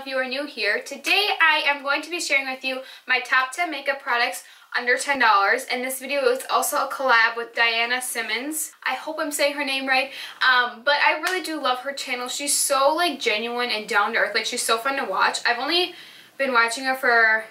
if you are new here. Today I am going to be sharing with you my top 10 makeup products under $10 and this video is also a collab with Diana Simmons. I hope I'm saying her name right, um, but I really do love her channel. She's so like genuine and down to earth, like she's so fun to watch. I've only been watching her for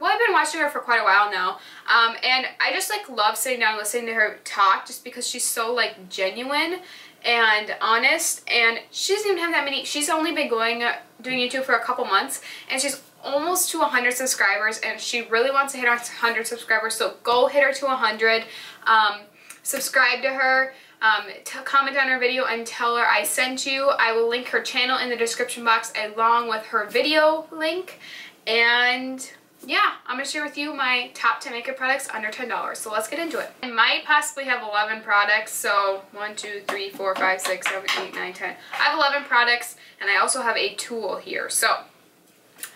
well, I've been watching her for quite a while now, um, and I just like love sitting down and listening to her talk just because she's so like genuine and honest, and she doesn't even have that many, she's only been going, doing YouTube for a couple months, and she's almost to 100 subscribers, and she really wants to hit 100 subscribers, so go hit her to 100, um, subscribe to her, um, comment on her video and tell her I sent you. I will link her channel in the description box along with her video link, and yeah, I'm going to share with you my top 10 makeup products under $10. So let's get into it. I might possibly have 11 products. So 1, 2, 3, 4, 5, 6, 7, 8, 9, 10. I have 11 products and I also have a tool here. So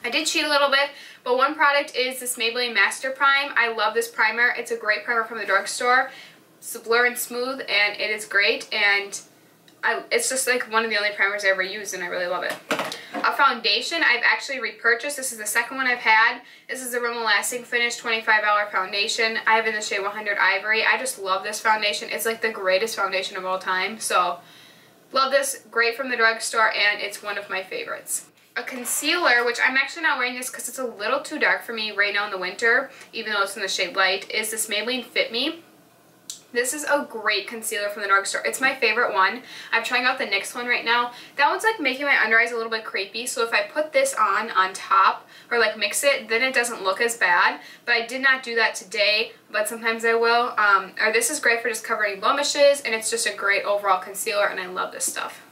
I did cheat a little bit, but one product is this Maybelline Master Prime. I love this primer. It's a great primer from the drugstore. It's Blur and Smooth and it is great and I, it's just like one of the only primers I ever used and I really love it. A foundation I've actually repurchased. This is the second one I've had. This is the Rimmel Lasting Finish 25 Hour foundation. I have in the shade 100 Ivory. I just love this foundation. It's like the greatest foundation of all time. So love this. Great from the drugstore and it's one of my favorites. A concealer, which I'm actually not wearing this because it's a little too dark for me right now in the winter, even though it's in the shade light, is this Maybelline Fit Me. This is a great concealer from the drugstore. It's my favorite one. I'm trying out the NYX one right now. That one's like making my under eyes a little bit creepy, so if I put this on on top or like mix it, then it doesn't look as bad. But I did not do that today, but sometimes I will. Um, or this is great for just covering blemishes, and it's just a great overall concealer, and I love this stuff.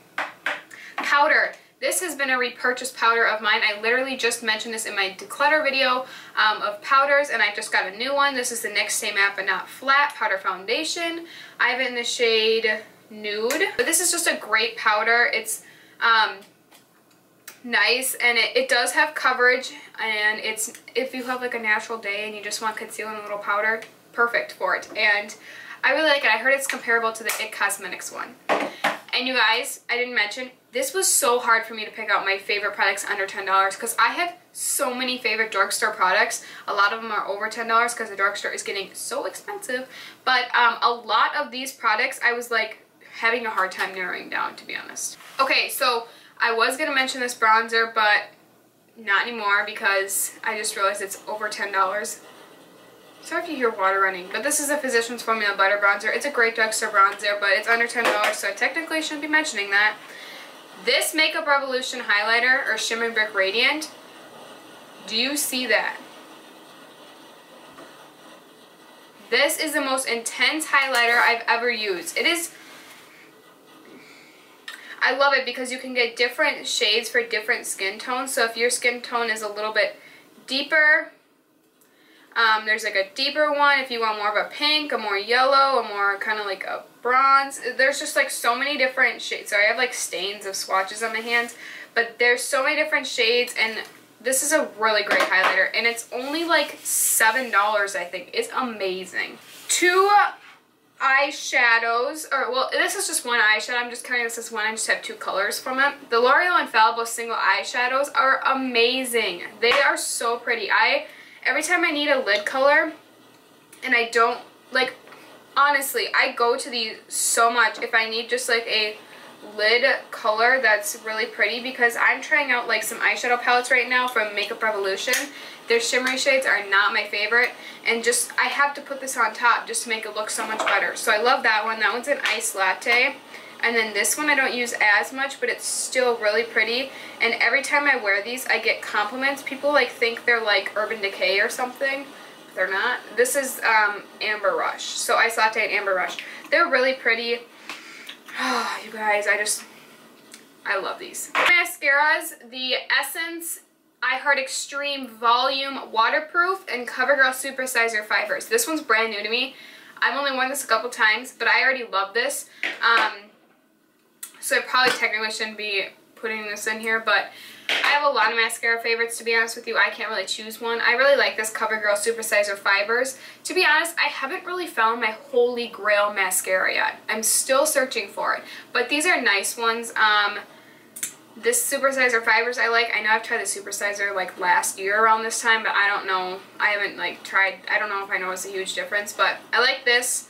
Powder. This has been a repurchase powder of mine. I literally just mentioned this in my declutter video um, of powders and I just got a new one. This is the NYX Stay Matte But Not Flat Powder Foundation. I have it in the shade Nude. But this is just a great powder. It's um, nice and it, it does have coverage and it's if you have like a natural day and you just want concealer and a little powder, perfect for it. And I really like it. I heard it's comparable to the IT Cosmetics one. And you guys, I didn't mention, this was so hard for me to pick out my favorite products under $10 because I have so many favorite drugstore products. A lot of them are over $10 because the drugstore is getting so expensive. But um, a lot of these products I was like having a hard time narrowing down to be honest. Okay, so I was going to mention this bronzer but not anymore because I just realized it's over $10. Sorry if you hear water running, but this is a Physicians Formula Butter Bronzer. It's a great drugstore bronzer, but it's under $10, so I technically shouldn't be mentioning that. This Makeup Revolution highlighter, or Shimmer Brick Radiant, do you see that? This is the most intense highlighter I've ever used. It is, I love it because you can get different shades for different skin tones. So if your skin tone is a little bit deeper, um, there's like a deeper one if you want more of a pink, a more yellow, a more kind of like a bronze. There's just like so many different shades. So I have like stains of swatches on my hands. But there's so many different shades and this is a really great highlighter. And it's only like $7 I think. It's amazing. Two eyeshadows, or well, this is just one eyeshadow. I'm just carrying this as one. I just have two colors from it. The L'Oreal Infallible single eyeshadows are amazing. They are so pretty. I every time I need a lid color and I don't, like, honestly, I go to these so much if I need just like a lid color that's really pretty because I'm trying out like some eyeshadow palettes right now from Makeup Revolution. Their shimmery shades are not my favorite and just I have to put this on top just to make it look so much better. So I love that one. That one's an Ice Latte. And then this one I don't use as much, but it's still really pretty. And every time I wear these, I get compliments. People like think they're like Urban Decay or something. They're not. This is um, Amber Rush. So I Latte and Amber Rush. They're really pretty. Oh, you guys, I just, I love these. Mascaras, the Essence I Heart Extreme Volume Waterproof and CoverGirl Supersizer Fibers. This one's brand new to me. I've only worn this a couple times, but I already love this. Um, so I probably technically shouldn't be putting this in here, but I have a lot of mascara favorites, to be honest with you. I can't really choose one. I really like this CoverGirl Supersizer Fibers. To be honest, I haven't really found my holy grail mascara yet. I'm still searching for it. But these are nice ones. Um, this supersizer fibers I like. I know I've tried the supersizer like last year around this time, but I don't know. I haven't like tried, I don't know if I noticed a huge difference, but I like this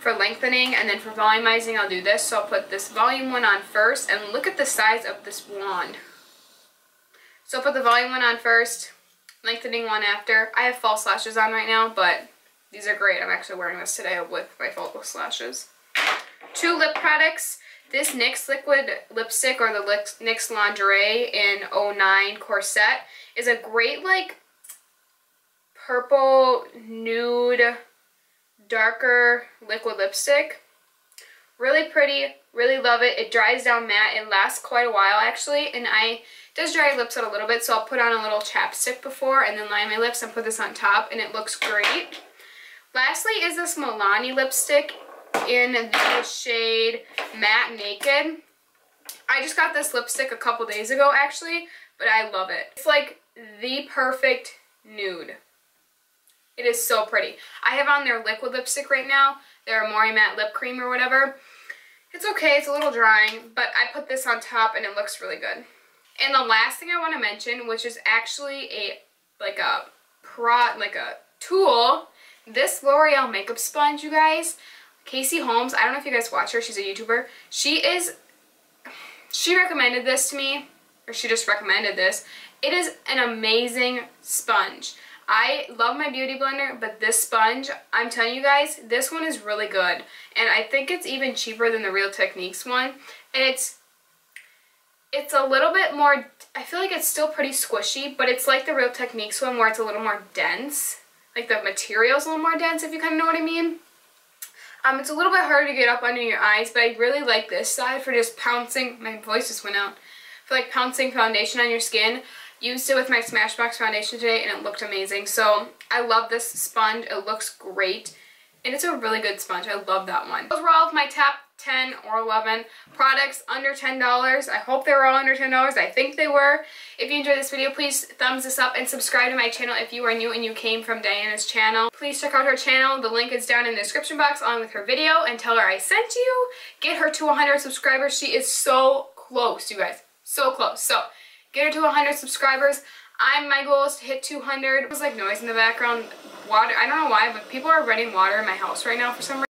for lengthening and then for volumizing I'll do this. So I'll put this volume one on first and look at the size of this wand. So I'll put the volume one on first, lengthening one after. I have false lashes on right now, but these are great. I'm actually wearing this today with my false lashes. Two lip products. This NYX Liquid Lipstick or the NYX Lingerie in 09 Corset is a great like purple nude darker liquid lipstick. Really pretty, really love it. It dries down matte. It lasts quite a while actually and I does dry lips out a little bit so I'll put on a little chapstick before and then line my lips and put this on top and it looks great. Lastly is this Milani lipstick in the shade Matte Naked. I just got this lipstick a couple days ago actually, but I love it. It's like the perfect nude. It is so pretty. I have on their liquid lipstick right now, their Amore Matte Lip Cream or whatever. It's okay, it's a little drying, but I put this on top and it looks really good. And the last thing I want to mention, which is actually a, like a, pro, like a tool, this L'Oreal makeup sponge, you guys, Casey Holmes, I don't know if you guys watch her, she's a YouTuber. She is, she recommended this to me, or she just recommended this. It is an amazing sponge. I love my Beauty Blender, but this sponge, I'm telling you guys, this one is really good. And I think it's even cheaper than the Real Techniques one. And it's, it's a little bit more, I feel like it's still pretty squishy, but it's like the Real Techniques one where it's a little more dense. Like the material's a little more dense, if you kind of know what I mean. Um, it's a little bit harder to get up under your eyes, but I really like this side for just pouncing, my voice just went out, for like pouncing foundation on your skin. Used it with my Smashbox foundation today and it looked amazing. So I love this sponge. It looks great. And it's a really good sponge. I love that one. Those were all of my top 10 or 11 products under $10. I hope they were all under $10. I think they were. If you enjoyed this video, please thumbs this up and subscribe to my channel if you are new and you came from Diana's channel. Please check out her channel. The link is down in the description box along with her video and tell her I sent you. Get her to 100 subscribers. She is so close, you guys. So close. So get her to 100 subscribers. I'm, my goal is to hit 200. There's like noise in the background. Water, I don't know why, but people are running water in my house right now for some reason.